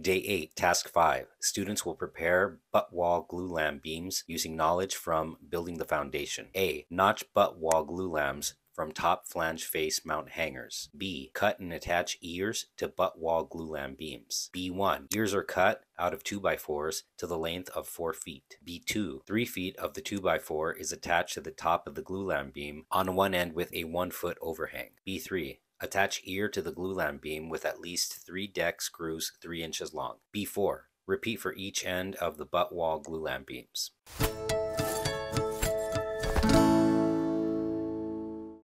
Day 8, Task 5. Students will prepare butt wall glulam beams using knowledge from building the foundation. A. Notch butt wall glulams from top flange face mount hangers. B. Cut and attach ears to butt wall glulam beams. B1. Ears are cut out of 2x4s to the length of 4 feet. B2. 3 feet of the 2x4 is attached to the top of the glulam beam on one end with a 1 foot overhang. B3. Attach ear to the glulam beam with at least 3 deck screws 3 inches long. B4. Repeat for each end of the butt wall glulam beams.